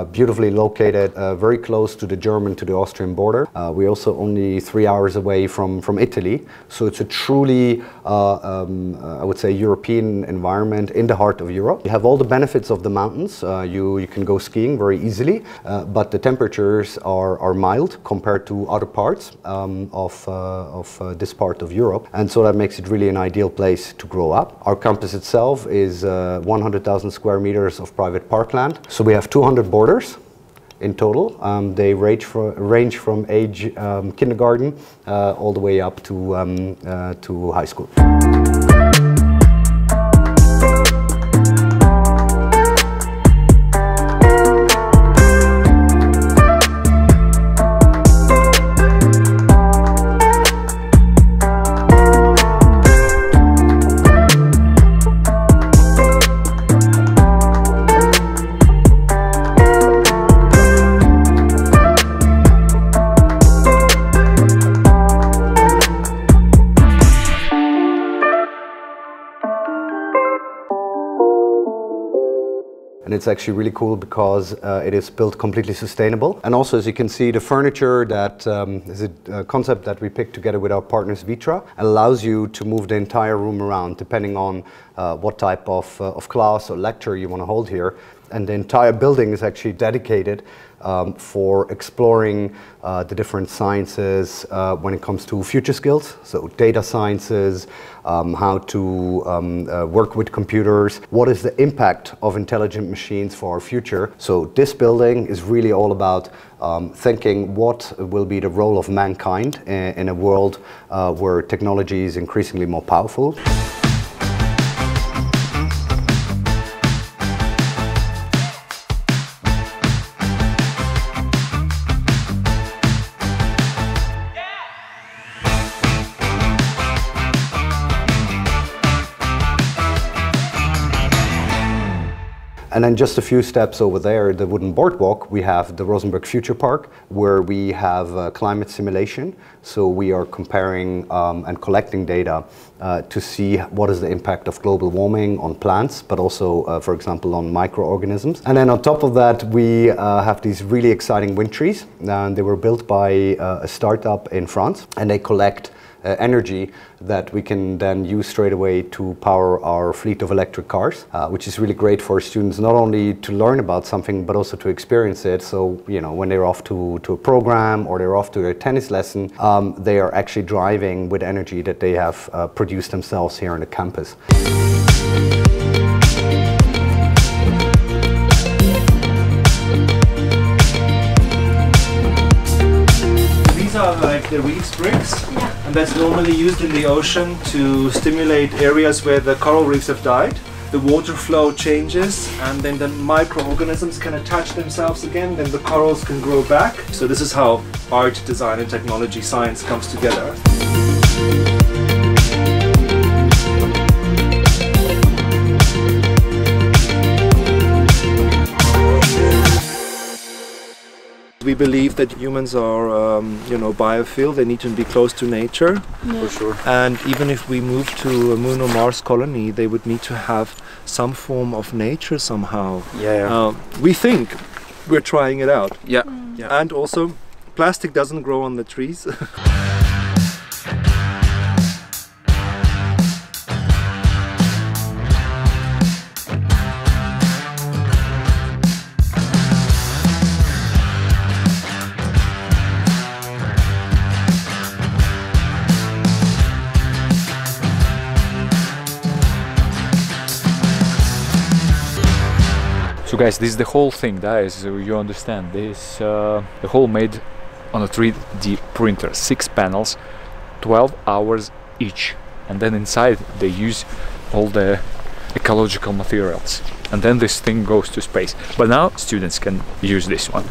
uh, beautifully located uh, very close to the German to the Austrian border. Uh, we're also only three hours away from, from Italy. So it's a truly, uh, um, I would say, European environment in the heart of Europe. You have all the benefits of the mountains. You, you can go skiing very easily, but the temperatures are, are mild compared to other parts um, of, of this part of Europe. And so that makes it really an ideal place to grow up. Our campus itself is 100,000 square meters of private parkland. So we have 200 boarders in total. Um, they range, for, range from age um, kindergarten uh, all the way up to, um, uh, to high school. It's actually really cool because uh, it is built completely sustainable. And also, as you can see, the furniture that um, is a concept that we picked together with our partners Vitra allows you to move the entire room around depending on uh, what type of, uh, of class or lecture you want to hold here. And the entire building is actually dedicated um, for exploring uh, the different sciences uh, when it comes to future skills, so data sciences, um, how to um, uh, work with computers, what is the impact of intelligent machines for our future. So this building is really all about um, thinking what will be the role of mankind in, in a world uh, where technology is increasingly more powerful. And then just a few steps over there, the wooden boardwalk, we have the Rosenberg Future Park, where we have uh, climate simulation. So we are comparing um, and collecting data uh, to see what is the impact of global warming on plants, but also, uh, for example, on microorganisms. And then on top of that, we uh, have these really exciting wind trees. And they were built by uh, a startup in France, and they collect uh, energy that we can then use straight away to power our fleet of electric cars, uh, which is really great for students not only to learn about something but also to experience it. So, you know, when they're off to, to a program or they're off to a tennis lesson, um, they are actually driving with energy that they have uh, produced themselves here on the campus. The reef bricks and that's normally used in the ocean to stimulate areas where the coral reefs have died. The water flow changes and then the microorganisms can attach themselves again, then the corals can grow back. So this is how art, design and technology science comes together. We believe that humans are, um, you know, biophile. They need to be close to nature. Yeah. For sure. And even if we move to a Moon or Mars colony, they would need to have some form of nature somehow. Yeah. yeah. Uh, we think we're trying it out. Yeah. Mm. yeah. And also, plastic doesn't grow on the trees. guys, this is the whole thing, guys, you understand. This uh, the whole made on a 3D printer, six panels, 12 hours each. And then inside they use all the ecological materials. And then this thing goes to space. But now students can use this one.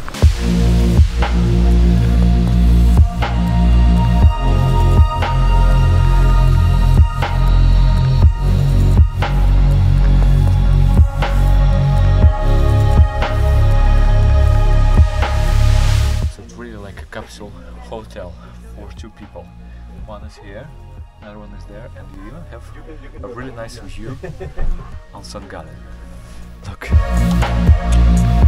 Is here, another one is there, and you even have a really nice view on St. Gallen. Look.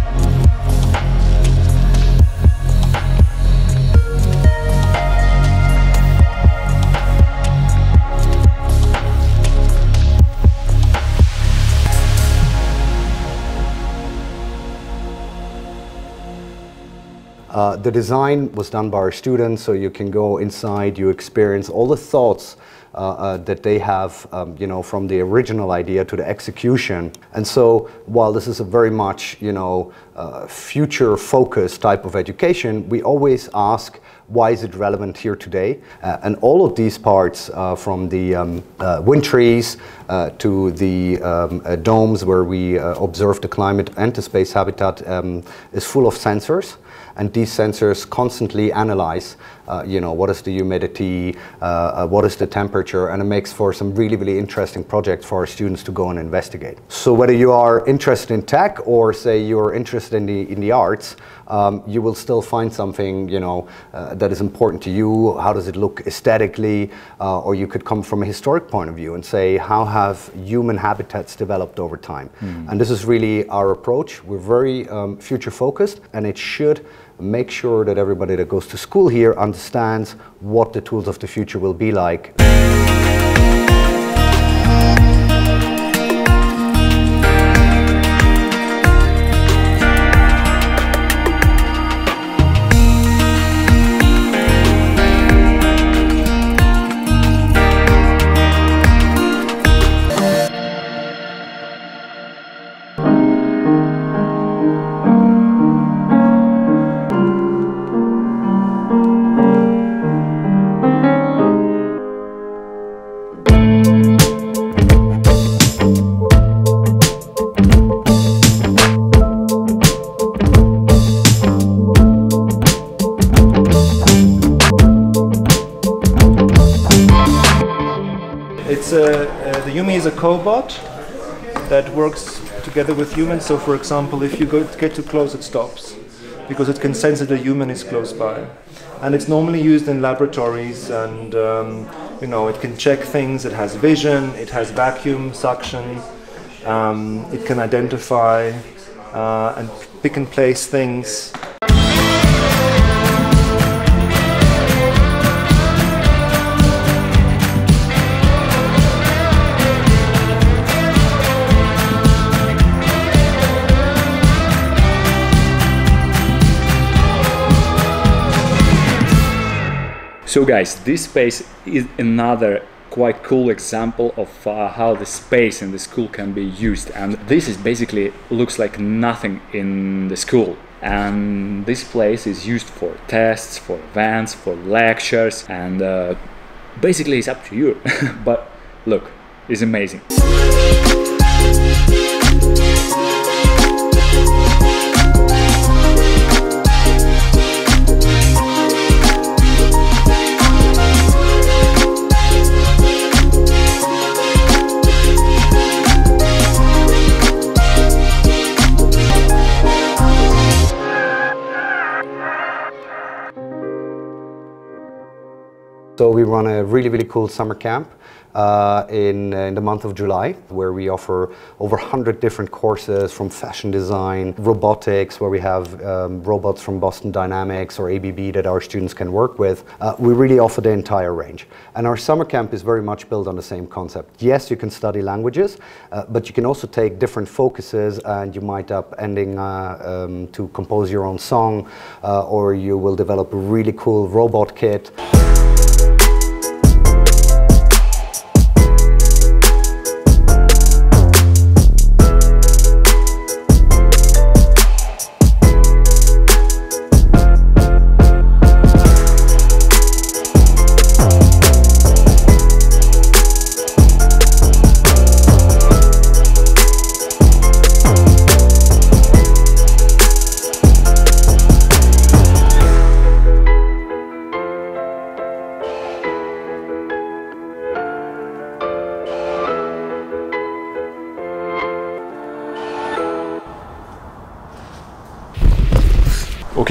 The design was done by our students, so you can go inside, you experience all the thoughts uh, uh, that they have, um, you know, from the original idea to the execution. And so, while this is a very much, you know, uh, future-focused type of education, we always ask, why is it relevant here today? Uh, and all of these parts, uh, from the um, uh, wind trees to the um, domes where we observe the climate and the space habitat, um, is full of sensors and these sensors constantly analyze, uh, you know, what is the humidity, uh, uh, what is the temperature, and it makes for some really, really interesting projects for our students to go and investigate. So whether you are interested in tech or say you're interested in the, in the arts, um, you will still find something, you know, uh, that is important to you. How does it look aesthetically? Uh, or you could come from a historic point of view and say, how have human habitats developed over time? Mm. And this is really our approach. We're very um, future focused, and it should make sure that everybody that goes to school here understands what the tools of the future will be like. The YuMi is a cobot that works together with humans. So, for example, if you go, get too close, it stops because it can sense that a human is close by. And it's normally used in laboratories, and um, you know, it can check things. It has vision. It has vacuum suction. Um, it can identify uh, and pick and place things. So guys, this space is another quite cool example of uh, how the space in the school can be used. And this is basically looks like nothing in the school. And this place is used for tests, for events, for lectures and uh, basically it's up to you. But look, it's amazing. We run a really, really cool summer camp uh, in, uh, in the month of July, where we offer over 100 different courses from fashion design, robotics, where we have um, robots from Boston Dynamics or ABB that our students can work with. Uh, we really offer the entire range. And our summer camp is very much built on the same concept. Yes, you can study languages, uh, but you can also take different focuses and you might up ending uh, um, to compose your own song, uh, or you will develop a really cool robot kit.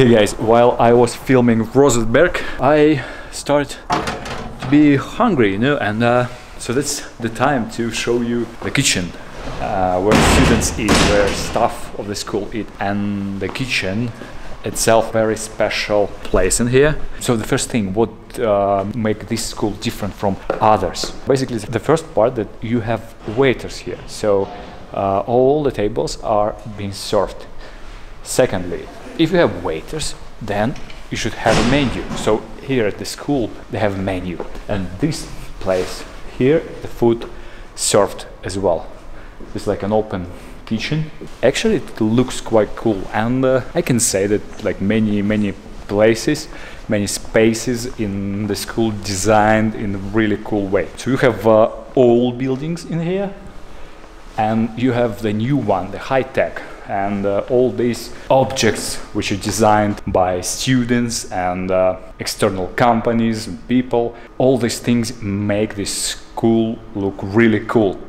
Okay guys, while I was filming Rosenberg, I started to be hungry, you know, and uh, so that's the time to show you the kitchen uh, where students eat, where staff of the school eat, and the kitchen itself very special place in here. So the first thing, what uh, make this school different from others? Basically, the first part that you have waiters here, so uh, all the tables are being served. Secondly, if you have waiters, then you should have a menu. So here at the school they have a menu, and this place here the food served as well. It's like an open kitchen. Actually, it looks quite cool, and uh, I can say that like many many places, many spaces in the school designed in a really cool way. So you have uh, old buildings in here, and you have the new one, the high tech, and uh, all these objects which are designed by students and uh, external companies and people. All these things make this school look really cool.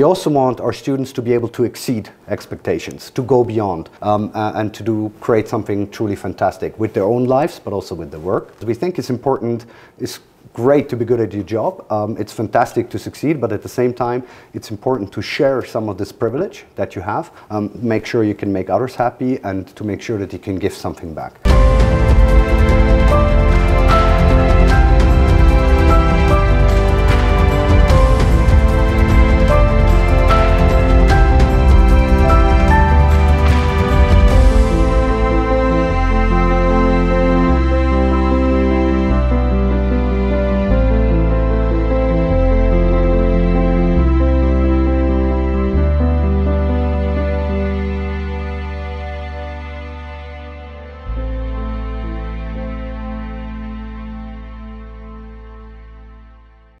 We also want our students to be able to exceed expectations, to go beyond, um, and to do create something truly fantastic with their own lives, but also with their work. We think it's important. It's great to be good at your job. Um, it's fantastic to succeed, but at the same time, it's important to share some of this privilege that you have. Um, make sure you can make others happy, and to make sure that you can give something back.